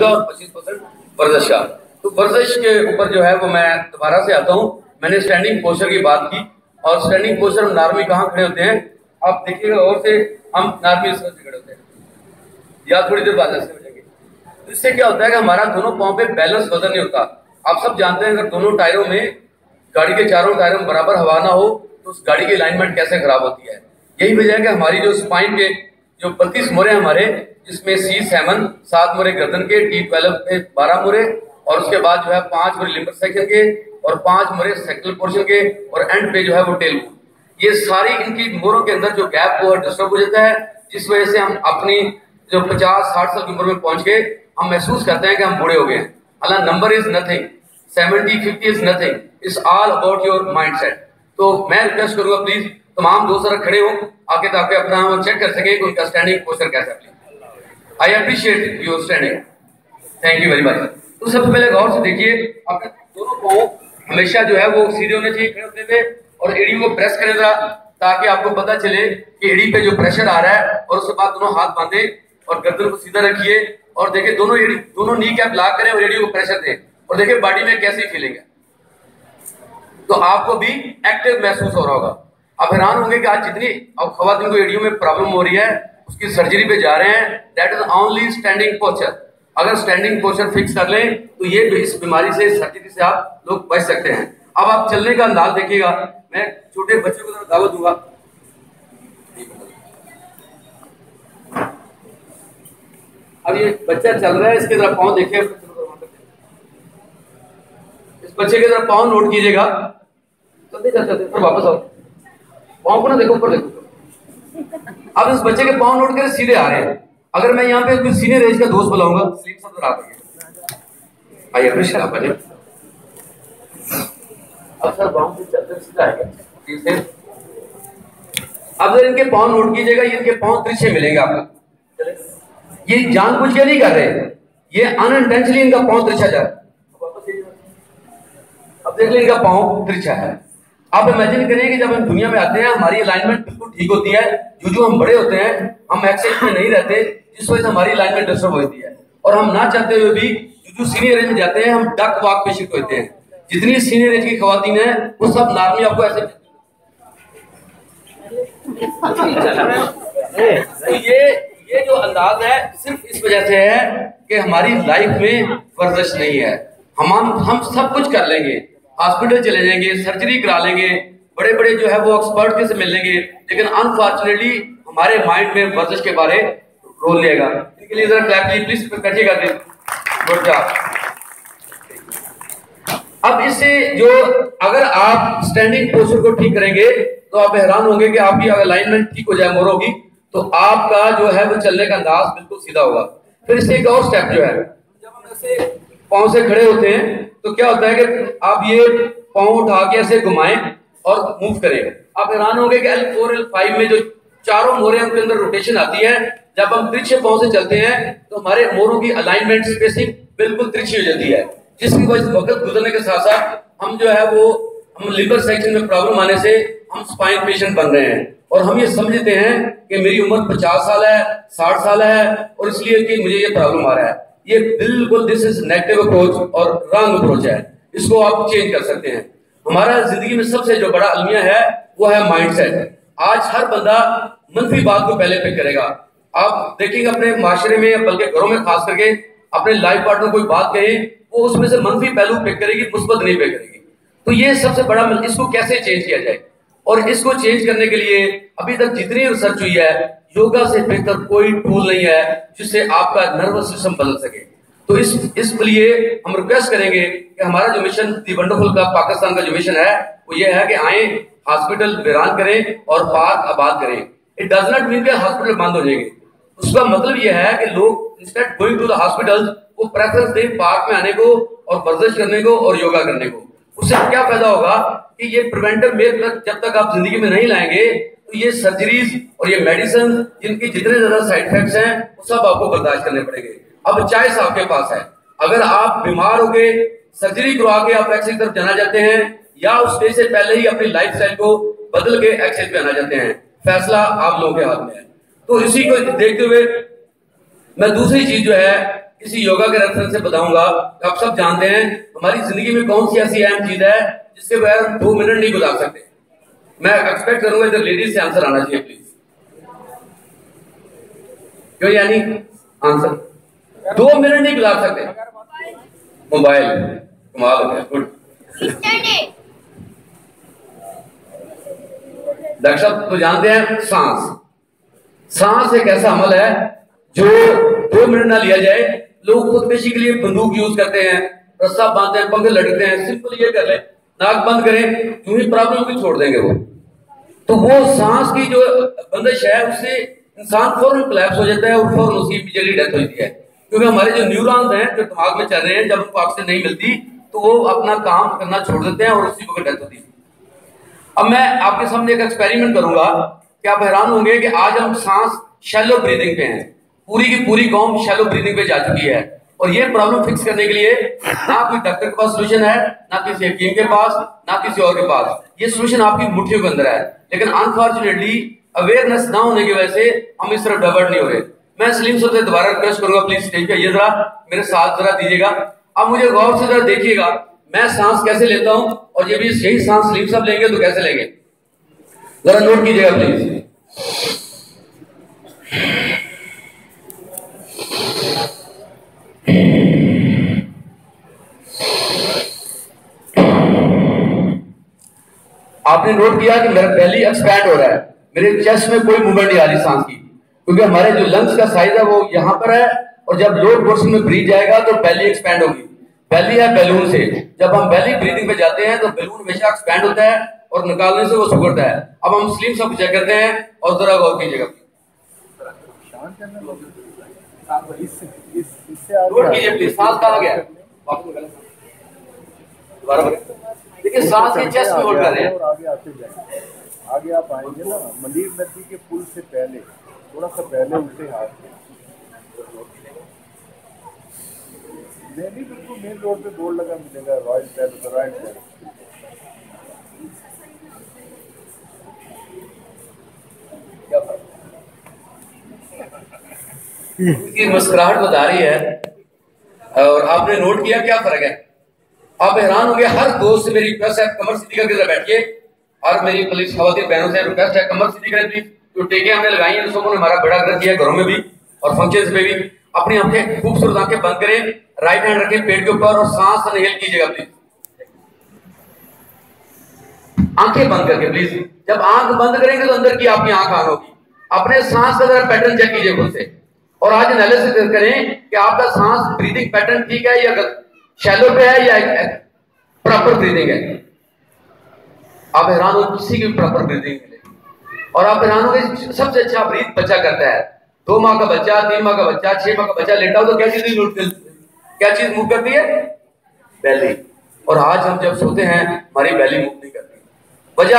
का और पच्चीस परसेंट वर्जिश का। तो वर्जिश के ऊपर जो है वो मैं दोबारा से आता हूँ। मैंने स्टैंडिंग पोस्टर की बात की। और स्टैंडिंग पोस्टर हम नॉर्मली कहाँ खड़े होते हैं? आप देखिएगा, और से हम नॉर्मली से खड़े होते हैं। या थोड़ी देर बाद ऐसे हो जाएँगे। तो इससे क्या होता है कि हमारा दोनों पाँव पे बैलेंस वज़न नहीं होता। आप सब जानते हैं, अगर दोनों टायरों में गाड़ी के चारों टायरों में बराबर हवा ना हो तो उस गाड़ी की अलाइनमेंट कैसे खराब होती है? यही वजह है कि हमारी जो स्पाइन के जो बत्तीस मोरे हमारे, जिसमें सी सेवन सात मोरे गर्दन के टी ट्वेल्व पे बारह मोरे, और उसके बाद जो है पाँच मोरे लिम्बर सेक्शन के, और पाँच मोरे सेक्टल पोर्शन के, और एंड पे जो है वो टेल ये सारी इनकी मोरों के अंदर जो गैप वो डिस्टर्ब हो जाता है, जिस वजह से हम अपनी जो पचास, साठ साल की उम्र में पहुँच गए, हम महसूस करते हैं कि हम बूढ़े हो गए हैं। हालाँकि number is nothing seventy fifty is nothing it's all about your mind तो मैं रिक्वेस्ट करूँगा प्लीज़ तमाम दोस्त अगर खड़े हो, आके ताकि अपना चेक कर सके कि उनका स्टैंडिंग पोस्टर कैसा please I appreciate your standing thank you very much तो सबसे पहले गौर से देखिए अपने दोनों को हमेशा जो है वो सीधे होने चाहिए, खड़े होते हुए, और एड़ी को प्रेस करें जरा, ताकि आपको पता चले कि एड़ी पे जो प्रेशर आ रहा है, और उसके बाद दोनों हाथ बांधे, और गर्दन को सीधा रखिए, और देखिए दोनों एड़ी, दोनों नी कैप ला करें और एड़ी को प्रेशर दें। और देखिए बॉडी में कैसी फीलिंग है तो आपको भी एक्टिव महसूस हो रहा होगा। आप हैरान होंगे कि आज जितनी अब खातन को एडियो में प्रॉब्लम हो रही है, उसकी सर्जरी पे जा रहे हैं। That is only standing posture अगर स्टैंडिंग पोस्चर फिक्स कर लें तो ये इस बीमारी से सर्जरी से आप लोग बच सकते हैं। अब आप चलने का अंदाज देखिएगा। मैं छोटे बच्चों को दावत दूँगा। अब ये बच्चा चल रहा है, इसके तरफ़ पाँव देखिए। इस बच्चे के तरफ़ पाँव नोट कीजिएगा। चलते चलते वापस आओ। पाँव को ना देखो ऊपर देखो। अब इस बच्चे के पाँव नोट कर, सीधे आ रहे हैं। अगर मैं यहाँ पे कोई सीनियर एज का दोस्त बुलाऊँगा स्लीप सब आ गई आइए प्रेशर आप अब सर पाँव आएगा। अब जरा इनके पाँव नोट कीजिएगा इनके पाँव तिरछे मिलेंगे आपको। ये जानबूझ के नहीं कर रहे। ये अनइंटेंशनली इनका पाँव तिरछा जा रहा है। अब देख लें इनका पाँव तिरछा है। आप इमेजिन करिए कि जब हम दुनिया में आते हैं, हमारी अलाइनमेंट बिल्कुल ठीक होती है। जो जो हम बड़े होते हैं, हम एक्सेस में नहीं रहते, जिस वजह से हमारी अलाइनमेंट डिस्टर्ब होती है। और हम ना चाहते हुए भी जो जो सीनियर एज में जाते हैं, हम डक वॉक पे शिफ्ट होते हैं। जितनी सीनियर एज की खातन है, वो सब नॉर्मली आपको ऐसे तो ये ये जो अंदाज है, सिर्फ़ इस वजह से है कि हमारी लाइफ में वर्जिश नहीं है। हम हम सब कुछ कर लेंगे। हॉस्पिटल चले जाएँगे, सर्जरी करा लेंगे बड़े बड़े जो है वो एक्सपर्ट से मिल लेंगे लेकिन अनफॉर्चुनेटली हमारे माइंड में वर्जिश के बारे रोल लेगा। इनके लिए जरा क्लैप प्लीज़ करिएगा गुड जॉब अब इससे जो अगर आप स्टैंडिंग पोस्टर को ठीक करेंगे तो आप हैरान होंगे कि आपकी अलाइनमेंट ठीक हो जाए, मोरों की तो आपका जो है वो चलने का अंदाज बिल्कुल सीधा होगा। फिर इससे एक और स्टेप जो है। जब हम ऐसे पाँव से खड़े होते हैं तो क्या होता है कि आप ये पाँव उठा के ऐसे घुमाएँ और मूव करें। आप हैरान होंगे कि एल फोर एल फाइव में जो चारों मोरे उनके अंदर रोटेशन आती है। जब हम तिरछे पाँव से चलते हैं तो हमारे मोरों की अलाइनमेंट स्पेसिंग बिल्कुल तिरछी हो जाती है। जिसकी वजह वक्त गुजरने के साथ साथ हम जो है वो, हम लिवर सेक्शन में प्रॉब्लम आने से हम स्पाइन पेशेंट बन रहे हैं। और हम ये समझते हैं कि मेरी उम्र पचास साल है, साठ साल है, और इसलिए कि मुझे ये प्रॉब्लम आ रहा है। ये बिल्कुल दिस इज़ नेगेटिव अप्रोच और रॉन्ग अप्रोच है। इसको आप चेंज कर सकते हैं। हमारा ज़िंदगी में सबसे जो बड़ा अलमिया है, वो है माइंड सेट आज हर बंदा मनफी बात को पहले पिक करेगा। आप देखेंगे अपने माशरे में बल्कि घरों में खास करके अपने लाइफ पार्टनर कोई बात कहे, वो उसमें से मनफी पहलू पिक करेगी मुस्बत नहीं पिक करेगी। तो ये सबसे बड़ा इसको कैसे चेंज किया जाए? और इसको चेंज करने के लिए अभी तक जितनी रिसर्च हुई है योगा से बेहतर कोई टूल नहीं है जिससे आपका नर्वस सिस्टम बदल सके। तो इस लिए हम रिक्वेस्ट करेंगे कि हमारा जो मिशन दी वंडरफुल का, पाकिस्तान का जो मिशन है, वो ये है कि आए हॉस्पिटल वीरान करें और पार्क आबाद करें। इट डज नॉट मीन के हॉस्पिटल बंद हो जाएँगे। उसका मतलब यह है कि लोग instead going to the hospital वो प्रेफरेंस दें पार्क में आने को और वर्जिश करने को और योगा करने को। उससे क्या फ़ायदा होगा कि ये प्रिवेंटिव मेथड जब तक आप ज़िंदगी में नहीं लाएँगे तो ये सर्जरीज और ये मेडिसिन जिनकी जितने ज़्यादा साइड इफेक्ट्स हैं, वो सब आपको बर्दाश्त करने पड़ेंगे। अब चॉइस आपके पास है। अगर आप बीमार हो गए सर्जरी करवा के आप एक्सेल तरफ़ जाना चाहते हैं, या उस स्टेज से पहले ही अपनी लाइफ को बदल के एक्सेल पे आना चाहते हैं, फैसला आप लोगों के हाथ में है। तो इसी को देखते हुए मैं दूसरी चीज़ जो है किसी योगा के रेफरेंस से बताऊँगा तो आप सब जानते हैं हमारी ज़िंदगी में कौन सी ऐसी अहम चीज़ है जिसके बगैर दो मिनट नहीं गुजार सकते। मैं एक्सपेक्ट करूँगा इधर लेडीज़ से आंसर आना चाहिए प्लीज़ क्यों, यानी? आंसर दो मिनट नहीं गुजार सकते। मोबाइल कमाल गुड डॉक्टर साहब तो जानते हैं सांस। सांस एक ऐसा अमल है जो दो मिनट ना लिया जाए लोग खुदकशी के लिए बंदूक यूज़ करते हैं, रस्सा बांधते हैं, पंखे लटकते हैं, सिंपल ये कर ले, नाक बंद करें क्यों ही प्रॉब्लम भी छोड़ देंगे वो। तो वो सांस की जो बंदिश है, उससे इंसान फ़ौरन क्लैप्स हो जाता है और फ़ौरन उसकी इमीडिएटली डेथ हो जाती है। क्योंकि हमारे जो न्यूरॉन्स हैं, जो दिमाग में चल रहे हैं, जब उनको ऑक्सीजन नहीं मिलती तो वो अपना काम करना छोड़ देते हैं और उसी वक्त डेथ होती है। अब मैं आपके सामने एक एक्सपेरिमेंट करूँगा कि आप हैरान होंगे कि आज हम सांस शैलो ब्रीदिंग पे हैं। पूरी की पूरी कौम शैलो ब्रीदिंग पे जा चुकी है। और ये प्रॉब्लम फिक्स करने के लिए ना कोई डॉक्टर के पास सोल्यूशन है, ना किसी हकीम के पास, ना किसी और के पास। ये सोल्यूशन आपकी मुठ्ठियों के अंदर है। लेकिन अनफॉर्चुनेटली अवेयरनेस ना होने की वजह से हम इस तरफ़ डबर्ट नहीं हो रहे। मैं सलीम सर से दोबारा रिक्वेस्ट करूँगा प्लीज़ स्टेज पे ये जरा। मेरे साथ जरा दीजिएगा। अब मुझे गौर से जरा देखिएगा। मैं सांस कैसे लेता हूँ? और ये भी यही सांस सलीम साहब लेंगे तो कैसे लेंगे? जरा नोट कीजिएगा प्लीज़ आपने नोट किया कि मेरा बेली एक्सपैंड हो रहा है। मेरे चेस्ट में कोई मूवमेंट नहीं आ रही सांस की। क्योंकि हमारे जो लंग्स का साइज़ है वो यहाँ पर है और जब लोअर पोर्शन में ब्रीथ जाएगा तो बेली एक्सपैंड होगी। बेली है बैलून से। जब हम बेली ब्रीथिंग पे जाते हैं तो बैलून हमेशा एक्सपैंड होता है और निकालने से वो सुगड़ता है। अब हम स्लिम सब चेक करते हैं और जरा गौर कीजिएगा। नोट कीजिए प्लीज़ सांस कहा गया? देखिए सांस के चेस्ट में होल्ड कर रहे हैं आगे आते जाए आगे आप आएँगे ना मलिर नदी के पुल से पहले थोड़ा सा पहले उल्टे हाथ में बिल्कुल मेन रोड पे बोर्ड लगा मिलेगा रॉयल पैलेस रॉयल पैलेस इसकी मुस्कुराहट बता रही है। और आपने नोट किया क्या फ़र्क है? आप हैरान होंगे, हर दोस्त से मेरी रिक्वेस्ट है, कमर सीधी करके जरा बैठिए। और मेरी पुलिस खाती बहनों से रिक्वेस्ट है, कमर सीधी करें प्लीज़ जो टेके हमने लगाई हैं लोगों ने हमारा बड़ा कर दिया घरों में भी और फ़ंक्शन में भी। अपनी आँखें खूबसूरत आँखें बंद करें राइट हैंड रखें पेट के ऊपर और सांस इनहेल कीजिएगा प्लीज़ आँखें बंद करके प्लीज़ जब आँख बंद करेंगे तो अंदर की आपकी आँख आन होगी। अपने सांस का जरा पैटर्न चेक कीजिए खुद से। और आज एनालिसिस करें कि आपका सांस ब्रीदिंग पैटर्न ठीक है या शैलो पे है या प्रॉपर ब्रीदिंग है? आप हैरान हो, किसी की प्रॉपर ब्रीदिंग मिले और आप हैरान हो सबसे अच्छा ब्रीथ बच्चा करता है। दो माह का बच्चा, तीन माह का बच्चा, छह माह का बच्चा लेटा हो तो क्या चीज़ क्या चीज़ मूव करती है? बैली और आज हम जब सोते हैं, हमारी बैली मूव नहीं करती। वजह,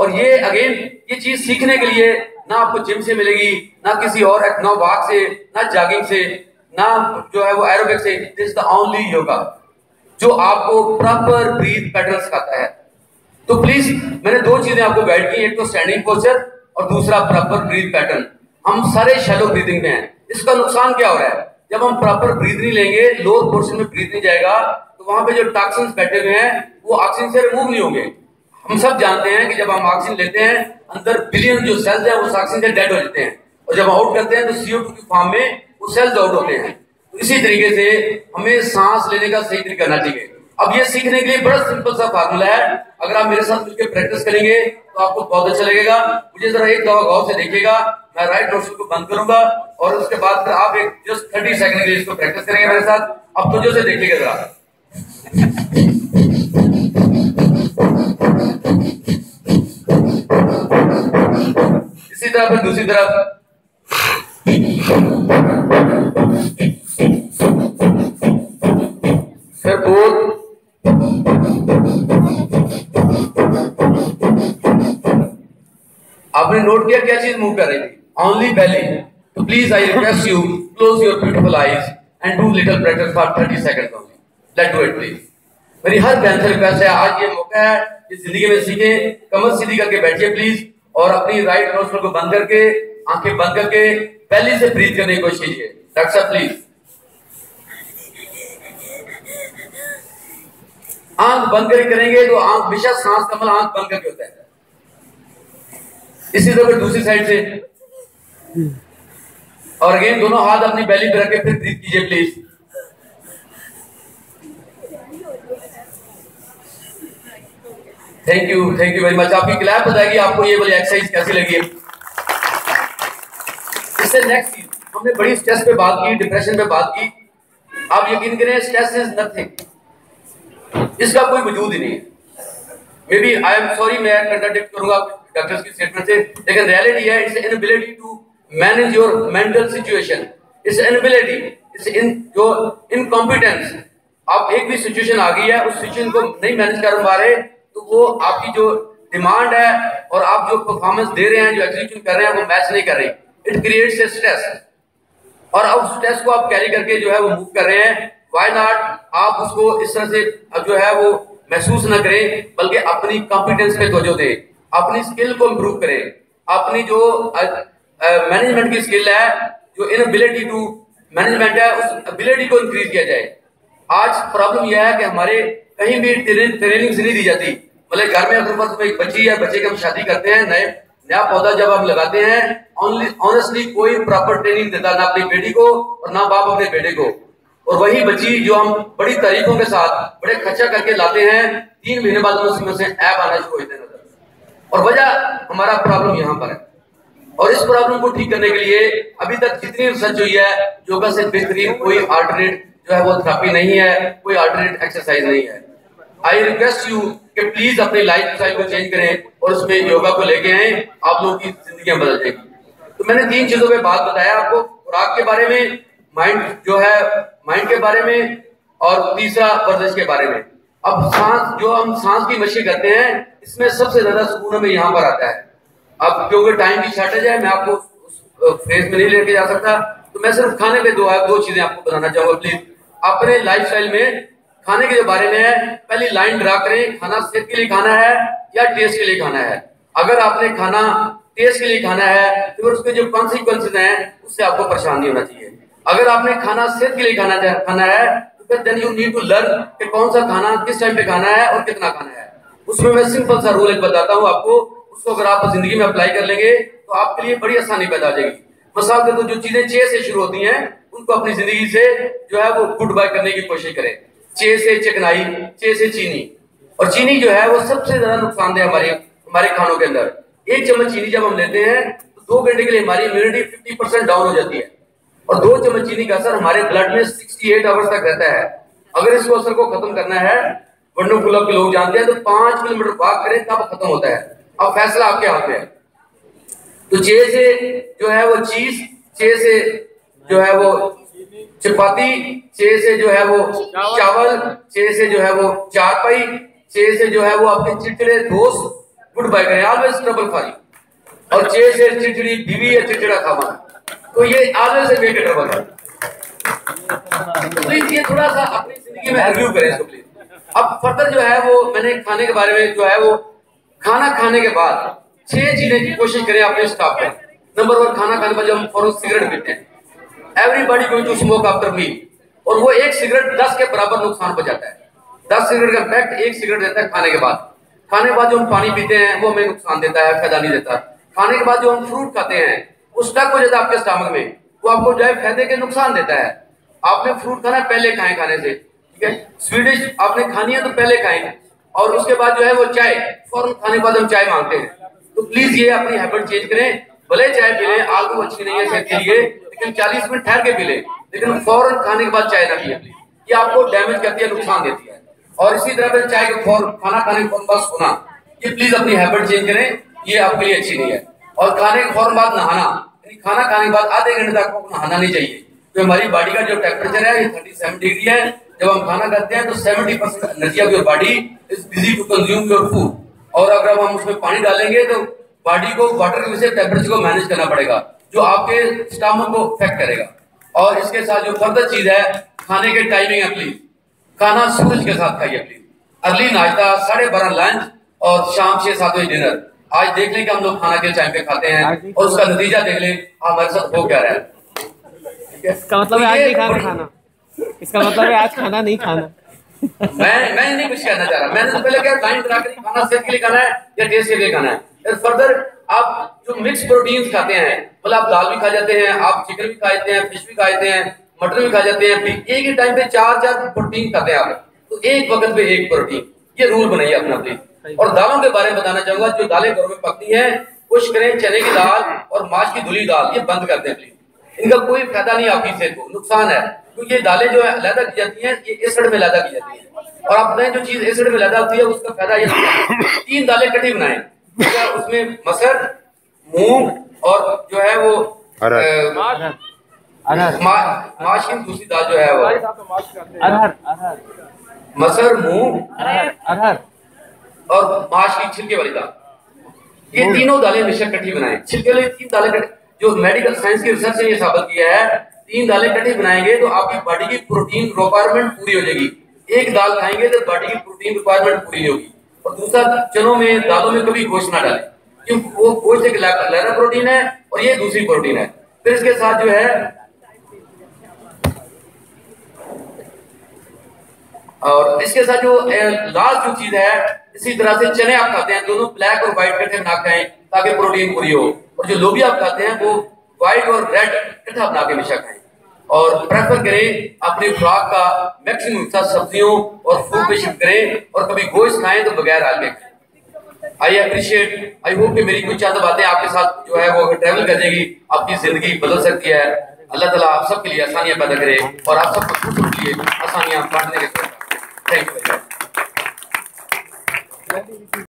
और ये अगेन ये चीज़ सीखने के लिए ना आपको जिम से मिलेगी, ना किसी और, ना वॉक से, ना जॉगिंग से, ना जो है वो एरोबिक से दिस द ओनली योगा जो आपको प्रॉपर ब्रीथ पैटर्न सिखाता है। तो प्लीज़ मैंने दो चीज़ें आपको गाइड की, एक तो स्टैंडिंग पोस्चर और दूसरा प्रॉपर ब्रीथ पैटर्न हम सारे शैलो ब्रीदिंग में हैं। इसका नुकसान क्या हो रहा है? जब हम प्रॉपर ब्रीथ नहीं लेंगे लोअर पोर्शन में ब्रीथ नहीं जाएगा तो वहाँ पे जो टॉक्सिन्स बैठे हुए हैं, वो ऑक्सीजन से रिमूव नहीं होंगे। हम सब जानते हैं कि जब हम ऑक्सीजन लेते हैं, अंदर बिलियन जो सेल्स है, वो ऑक्सीजन से डेड हो जाते हैं। और जब आउट करते हैं तो सीओ की फॉर्म में वो सेल्स आउट होते हैं। इसी तरीके से हमें सांस लेने का सही तरीका करना चाहिए। अब ये सीखने के लिए बड़ा सिंपल सा फार्मूला है। अगर आप मेरे साथ मिलकर प्रैक्टिस करेंगे तो आपको बहुत अच्छा लगेगा। मुझे जरा एक दवा गौर से देखिएगा। मैं राइट नोट्स को बंद करूँगा और उसके बाद फिर आप एक जस्ट थर्टी सेकंड के लिए इसको प्रैक्टिस करेंगे मेरे साथ। अब तो जो से देखिएगा जरा। इसी तरह फिर दूसरी तरफ़। आपने नोट किया क्या चीज़? मूव कर रही थी। ओनली वैली तो please I request you close your beautiful eyes and do little practice for thirty second only let do it please मेरी हर बहन से रिक्वेस्ट है। आज ये मौका है कि ज़िंदगी में सीखे। कमर सीधी करके बैठिए प्लीज़ और अपनी राइट नोस्टल को बंद करके, आँखें बंद करके पहले से ब्रीथ करने की कोशिश कीजिए। डॉक्टर साहब प्लीज़ आँख बंद करेंगे तो आँख विशेष सांस कमल आँख बंद करके होता है। इसी तरह दूसरी साइड से। और अगेन दोनों हाथ अपनी बैली पे रख फिर ब्रीथ कीजिए please thank you thank you very much आपकी क्लैप बताएगी आपको ये वाली एक्सरसाइज कैसी लगी? है इससे नेक्स्ट चीज़, हमने बड़ी स्ट्रेस पे बात की डिप्रेशन पे बात की। आप यकीन करें स्ट्रेस इज़ नथिंग इसका कोई वजूद ही नहीं है। May be I am sorry मैं कंट्राडिक्ट करूँगा। डॉक्टर्स की स्टेटमेंट से लेकिन रियलिटी है it's inability to manage your mental situation it's inability it's in जो इनकॉम्पिटेंस आप एक भी सिचुएशन आ गई है, उस सिचुएशन को नहीं मैनेज कर पा रहे तो वो आपकी जो डिमांड है और आप जो परफॉर्मेंस दे रहे हैं, जो एग्जीक्यूशन कर रहे हैं, वो मैच नहीं कर रही. इट क्रिएट्स ए स्ट्रेस और अब स्ट्रेस को आप कैरी करके जो है वो मूव कर रहे हैं. वाई नॉट आप उसको इस तरह से जो है वो महसूस ना करें, बल्कि अपनी कॉम्पिटेंस पे तवज्जो दें. अपनी स्किल को इम्प्रूव करें। अपनी जो मैनेजमेंट की स्किल है, जो इनबिलिटी टू मैनेजमेंट है, उस एबिलिटी को इंक्रीज किया जाए। आज प्रॉब्लम यह है कि हमारे कहीं भी ट्रेनिंग नहीं दी जाती। मतलब घर में अगर एक बच्ची या बच्चे की हम शादी करते हैं, नए, नया पौधा जब हम लगाते हैं ऑनेस्टली कोई प्रॉपर ट्रेनिंग देता ना अपनी बेटी को और ना बाप अपने बेटे को। और वही बच्ची जो हम बड़ी तारीखों के साथ, बड़े खर्चा करके लाते हैं, तीन महीने बाद उसमें से ऐप आना शुरू होते नज़र और वजह हमारा प्रॉब्लम यहाँ पर है। और इस प्रॉब्लम को ठीक करने के लिए अभी तक जितनी रिसर्च हुई है योगा से बेहतरीन कोई अल्टरनेट जो है वो थेरापी नहीं है, कोई अल्टरनेट एक्सरसाइज नहीं है। आई रिक्वेस्ट यू कि प्लीज़ अपने लाइफ स्टाइल को चेंज करें और उसमें योगा को लेके आए, आप लोगों की ज़िंदगी बदल जाएगी। तो मैंने तीन चीज़ों पे बात बताया आपको, खुराक के बारे में माइंड जो है माइंड के बारे में और तीसरा वर्जिश के बारे में। अब सांस, जो हम सांस की मशी करते हैं, इसमें सबसे ज़्यादा सुकून हमें यहाँ पर आता है। अब क्योंकि टाइम की शॉर्टेज है, मैं आपको फ़ेज़ में नहीं लेके जा सकता। तो मैं सिर्फ़ खाने पे दो दो चीज़ें आपको बताना चाहूँगा प्लीज़ अपने लाइफ में खाने के बारे में है, पहली लाइन ड्रा करें, खाना सेहत के लिए खाना है या टेस्ट के लिए खाना है। अगर आपने खाना टेस्ट के लिए खाना है तो फिर उसके जो कॉन्सिक्वेंसेज हैं, उससे आपको परेशान नहीं होना चाहिए। अगर आपने खाना सेहत के लिए खाना खाना है then you need to learn कि कौन सा खाना, किस टाइम पे खाना है और कितना खाना है। उसमें मैं सिंपल सा रूल एक बताता हूँ आपको। उसको अगर आप ज़िंदगी में अप्लाई कर लेंगे तो आपके लिए बड़ी आसानी पैदा हो जाएगी। मसाल के तो जो चीज़ें चे से शुरू होती हैं, उनको अपनी ज़िंदगी से जो है वो गुड बाय करने की कोशिश करें। चे से चिकनाई चे से चीनी। और चीनी जो है वो सबसे ज़्यादा नुकसानदेह हमारे हमारे खानों के अंदर। एक चम्मच चीनी जब हम लेते हैं तो दो घंटे के लिए हमारी इम्यूनिटी फिफ्टी परसेंट डाउन हो जाती है। और दो चम्मच चीनी का असर हमारे ब्लड में सिक्सटी एट आवर्स तक रहता है। अगर इसको असर को खत्म करना है वंडो क्लब के लोग जानते हैं तो पाँच किलोमीटर वॉक करें, तब खत्म होता है। अब फैसला आपके हाथ में है। तो चे से जो है वो चीज़, चे से जो है वो चपाती छे से जो है वो चावल छे से जो है वो चारपाई छे से जो है वो आपके चिड़चिड़े दोस्त, गुड बाय। करें। ऑलवेज ट्रबल फारी और छे से चिड़चिड़ी बीवी या चिड़चिड़ा खावा तो ये always say make trouble please ये थोड़ा सा अपनी ज़िंदगी में रिव्यू करें इसको प्लीज़ अब फर्दर जो है वो मैंने खाने के बारे में जो है वो खाना खाने के बाद छह चीज़ें की कोशिश करें अपने स्टाफ में। नंबर वन खाना खाने पर जब हम फ़ौरन सिगरेट पीते हैं everybody going to smoke after meal और वो एक सिगरेट दस के बराबर नुकसान पहुंचाता है। दस सिगरेट का इफ़ेक्ट एक सिगरेट देता है खाने के बाद। खाने के बाद जो हम पानी पीते हैं, वो हमें नुकसान देता है, फ़ायदा नहीं देता। खाने के बाद जो हम फ्रूट खाते हैं हो जाता है आपके स्टमक में? वो आपको जो है फ़ायदे के नुकसान देता है। आपने फ्रूट खाना पहले खाए खाने से, ठीक है? स्वीडिश आपने खानी है तो पहले खाए। और उसके बाद जो है वो चाय, फ़ौरन खाने के बाद हम चाय मांगते हैं। तो प्लीज़ ये अपनी हैबिट चेंज करें। भले चाय पी लें आलू अच्छी नहीं है सेहत के लिए, लेकिन 40 मिनट ठहर के पी लें। लेकिन फ़ौरन खाने के बाद चाय ना पिए। ये आपको डैमेज करती है, नुकसान देती है। और इसी तरह से चाय के फ़ौरन खाना खाने के बाद सोना। ये प्लीज़ अपनी हैबिट चेंज करें। ये आपके लिए अच्छी नहीं है। और खाने के फ़ौरन बाद नहाना। खाना खाने के बाद आधे घंटे तक आपको नहाना नहीं चाहिए। तो हमारी बॉडी का जो टेम्परेचर है, ये थर्टी सेवन डिग्री है, जब हम खाना खाते हैं तो seventy percent energy of your body is busy to consume your food और अगर हम उसमें पानी डालेंगे तो बॉडी को वाटर की वजह से टेम्परेचर को मैनेज करना पड़ेगा, जो आपके स्टामक को इफ़ेक्ट करेगा। और इसके साथ जो फर्दर चीज़ है, खाने के टाइमिंग है प्लीज़ खाना सूरज के साथ खाइए प्लीज़ अर्ली नाश्ता साढ़े बारह लंच और शाम छह सात बजे डिनर आज देख लें कि हम लोग खाना के टाइम पे खाते हैं और उसका नतीजा देख लें हमारे साथ हो क्या रहा है। इसका मतलब तो आज नहीं खाना खाना। इसका मतलब है आज खाना नहीं खाना। मैं मैं नहीं कुछ कहना चाह रहा। मैंने तो पहले क्या लाइन बना कर खाना सेहत के लिए खाना है या टेस्ट के लिए खाना है? फिर फर्दर आप जो मिक्स प्रोटीन खाते हैं मतलब आप दाल भी खा जाते हैं आप चिकन भी खा खाते हैं फ़िश भी खा खाते हैं मटन भी खा जाते हैं एक ही टाइम पे चार चार प्रोटीन खाते हैं आप। तो एक वक्त पे एक प्रोटीन ये रूल बनाइए अपना प्लीज़ और दालों के बारे में बताना चाहूँगा जो दालें घरों में पकती हैं कुछ करें चने की दाल और माछ की धुली दाल ये बंद कर दें प्लीज़ इनका कोई फ़ायदा नहीं आपकी सेहत को नुकसान है। क्योंकि ये दालें जो है अलहदा की जाती हैं ये एसिड में अलहदा की जाती हैं। और आपने जो चीज़ एसड में अलहदा होती है उसका फ़ायदा ये तीन दालें कटी बनाए। उसमें मसर मूंग और जो है वो माश की दूसरी दाल जो है वो। मसर मूंग। अरहर। और माश की छिलके वाली दाल। ये तीनों दालें हमेशा कटी बनाए। छिलके वाली तीन दालें कटी जो मेडिकल साइंस की रिसर्च ने ये साबित किया है तीन दालें कटी बनाएँगे तो आपकी बॉडी की प्रोटीन रिक्वायरमेंट पूरी हो जाएगी। एक दाल खाएँगे तो बॉडी की प्रोटीन रिक्वायरमेंट पूरी होगी। और दूसरा चनों में दालों में कभी गोश्त ना डालें क्योंकि वो गोश्त एक लहरा प्रोटीन है और ये दूसरी प्रोटीन है। फिर इसके साथ जो है और इसके साथ जो लास्ट जो चीज़ है, इसी तरह से चने आप खाते हैं, दोनों ब्लैक और व्हाइट करके ना खाएँ, ताकि प्रोटीन पूरी हो। और जो लोबिया आप खाते हैं, वो व्हाइट और रेड इकट्ठा बना के हमेशा खाएँ। और प्रेफर करें अपनी खुराक का मैक्सिमम हिस्सा सब्जियों और फ्रूट पे शिफ्ट करें, और कभी गोश्त खाएँ तो बगैर आल के आई अप्रिशिएट आई होप कि मेरी कुछ चंद बातें आपके साथ जो है, वो अगर ट्रेवल कर देगी, आपकी ज़िंदगी बदल सकती है। अल्लाह ताला आप सबके लिए आसानियाँ पैदा करे, और आप सबको खुश लिए आसानियाँ बांटने के Thank you.